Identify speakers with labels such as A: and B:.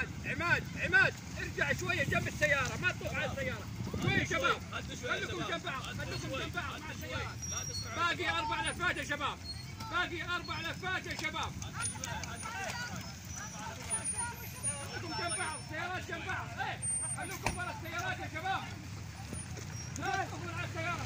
A: عماد عماد عماد ارجع شوية جنب السيارة ما تطوف على السيارة. شوية شباب خليكم جنب بعض خليكم جنب بعض مع السيارة. باقي أربع لفات يا شباب. باقي أربع لفات يا شباب. خليكم جنب بعض السيارات جنب بعض. إيه خليكم ورا السيارات يا شباب. لا تدخلون على السيارة.